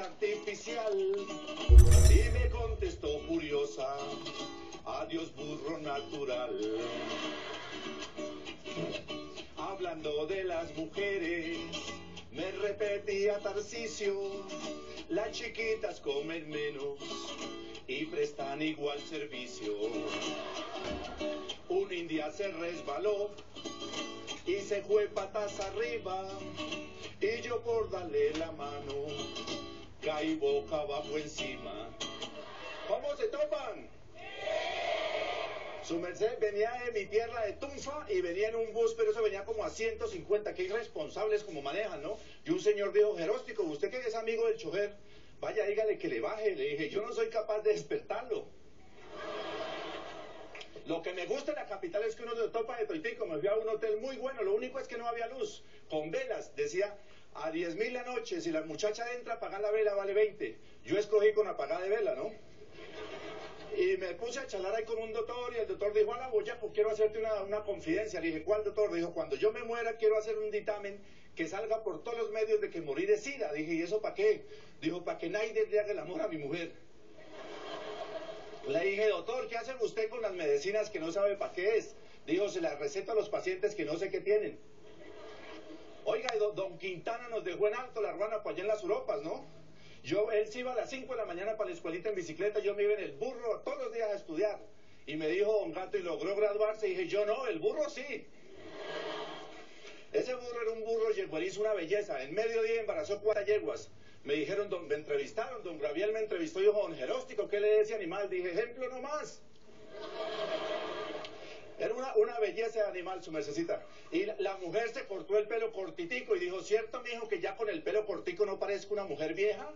artificial. Y me contestó furiosa, adiós burro natural. Hablando de las mujeres, me repetía Tarcisio, las chiquitas comen menos y prestan igual servicio. Un india se resbaló y se fue patas arriba y yo por darle la mano caí boca abajo encima. ¿Cómo se topan? Su merced venía de mi tierra de Tunfa y venía en un bus, pero eso venía como a 150. Qué irresponsables como manejan, ¿no? Y un señor dijo, Jeróstico, usted que es amigo del chofer, vaya, dígale que le baje. Le dije, yo no soy capaz de despertarlo. Lo que me gusta en la capital es que uno se topa de Toitico. Me fui a un hotel muy bueno. Lo único es que no había luz. Con velas. Decía, a 10 mil la noche, si la muchacha entra, apagar la vela vale 20. Yo escogí con apagada de vela, ¿no? Y me puse a charlar ahí con un doctor y el doctor dijo, hola Boyaco, quiero hacerte una, una confidencia. Le dije, ¿cuál doctor? Dijo, cuando yo me muera quiero hacer un dictamen que salga por todos los medios de que morí de sida. Dije, ¿y eso para qué? Dijo, para que nadie le haga el amor a mi mujer. Le dije, doctor, ¿qué hace usted con las medicinas que no sabe para qué es? Dijo, se las receta a los pacientes que no sé qué tienen. Oiga, don, Quintana nos dejó en alto la hermana para allá en las Europas, ¿no? Yo, él se iba a las 5 de la mañana para la escuelita en bicicleta, yo me iba en el burro todos los días a estudiar. Y me dijo don Gato y logró graduarse, y dije, yo no, el burro sí. Ese burro era un burro yeguerizo, una belleza. En medio día embarazó cuatro yeguas. Me dijeron, don, me entrevistaron, don Gabriel me entrevistó y dijo, don Jeróstico, ¿qué le decía animal? Dije, ejemplo nomás. Era una, una belleza de animal, su mercecita. Y la, mujer se cortó el pelo cortitico y dijo, ¿cierto, mijo, que ya con el pelo cortico no parezco una mujer vieja?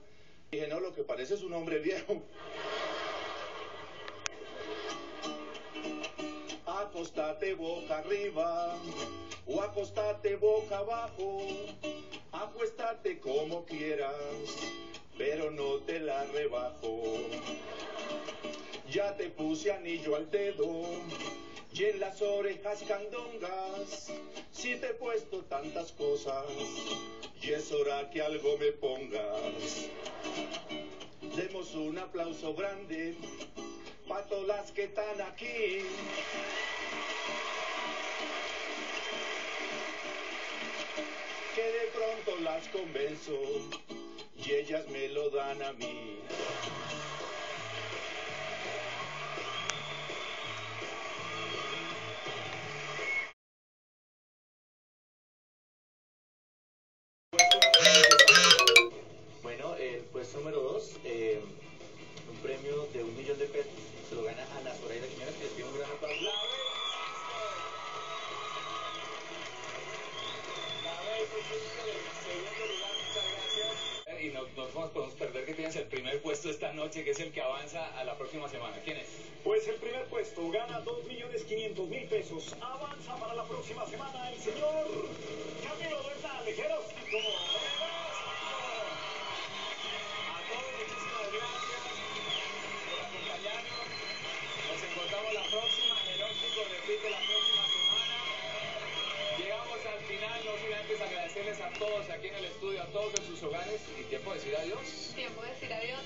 Dije, no, lo que parece es un hombre viejo. Acostate boca arriba o acostate boca abajo. Acuéstate como quieras, pero no te la rebajo. Ya te puse anillo al dedo y en las orejas candongas. Si te he puesto tantas cosas y es hora que algo me pongas. Demos un aplauso grande para todas las que están aquí. Que de pronto las convenzo y ellas me lo dan a mí. Tienes el primer puesto esta noche, que es el que avanza a la próxima semana. ¿Quién es? Pues el primer puesto gana 2.500.000 pesos. Avanza para la próxima semana el señor Camilo Bernal, Jeróstico. Agradecerles a todos aquí en el estudio, a todos en sus hogares. Y tiempo de decir adiós. Tiempo de decir adiós,